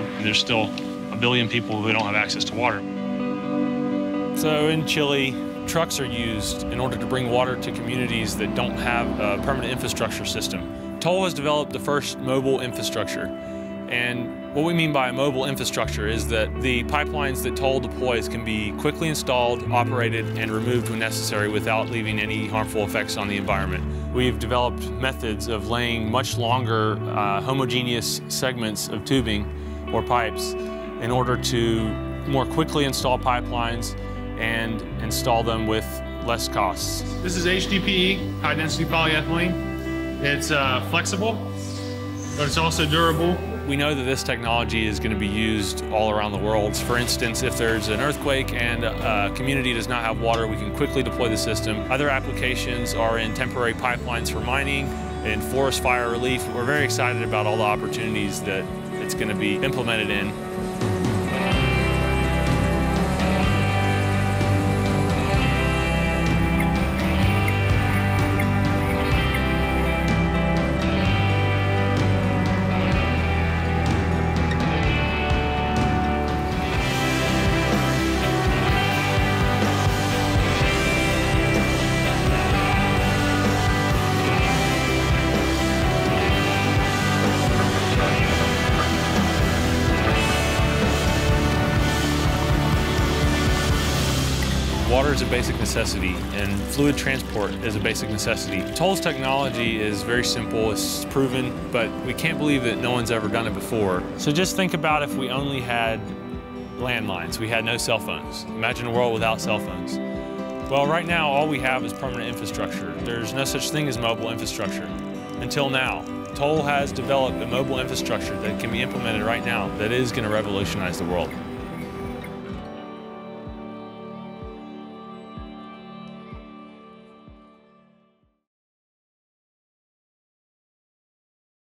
world, there's still a billion people who don't have access to water. So in Chile, trucks are used in order to bring water to communities that don't have a permanent infrastructure system. TOHL has developed the first mobile infrastructure. And what we mean by a mobile infrastructure is that the pipelines that TOHL deploys can be quickly installed, operated, and removed when necessary without leaving any harmful effects on the environment. We've developed methods of laying much longer uh, homogeneous segments of tubing or pipes in order to more quickly install pipelines and install them with less costs. This is HDPE, high density polyethylene. It's uh, flexible, but it's also durable. We know that this technology is going to be used all around the world. For instance, if there's an earthquake and a community does not have water, we can quickly deploy the system. Other applications are in temporary pipelines for mining and forest fire relief. We're very excited about all the opportunities that it's going to be implemented in. Water is a basic necessity, and fluid transport is a basic necessity. TOHL's technology is very simple, it's proven, but we can't believe that no one's ever done it before. So just think about if we only had landlines, we had no cell phones. Imagine a world without cell phones. Well, right now, all we have is permanent infrastructure. There's no such thing as mobile infrastructure. Until now, TOHL has developed a mobile infrastructure that can be implemented right now that is going to revolutionize the world.